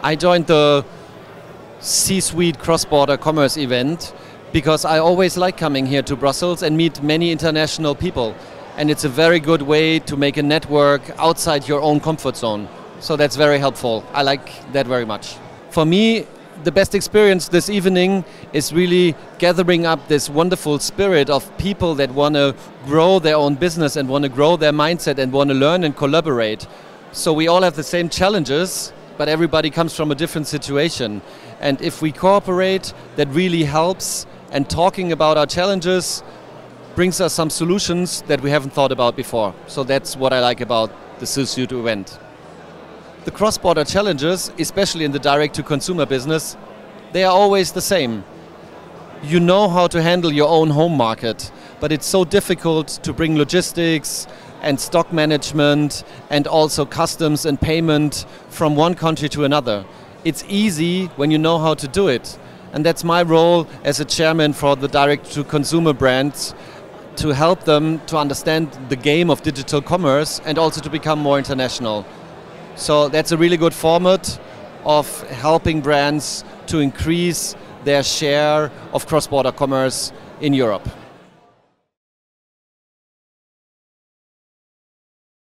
I joined the C-suite cross-border commerce event because I always like coming here to Brussels and meet many international people. And it's a very good way to make a network outside your own comfort zone. So that's very helpful. I like that very much. For me, the best experience this evening is really gathering up this wonderful spirit of people that want to grow their own business and want to grow their mindset and want to learn and collaborate. So we all have the same challenges, but everybody comes from a different situation. And if we cooperate, that really helps. And talking about our challenges brings us some solutions that we haven't thought about before. So that's what I like about the C-suite event. The cross-border challenges, especially in the direct-to-consumer business, they are always the same. You know how to handle your own home market, but it's so difficult to bring logistics and stock management and also customs and payment from one country to another. It's easy when you know how to do it. And that's my role as a chairman for the direct to consumer brands to help them to understand the game of digital commerce and also to become more international. So that's a really good format of helping brands to increase their share of cross border commerce in Europe.